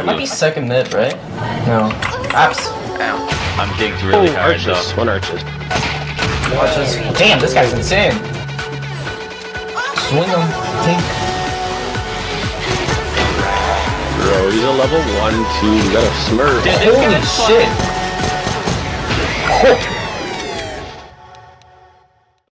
It might be second mid, right? No. Apps. Ow. I'm digged really oh, hard arches. though. One arches. Watches. Damn, this guy's insane. Swing him. Tink. Bro, he's a level one, two. You got a smurf. Dude, Holy shit.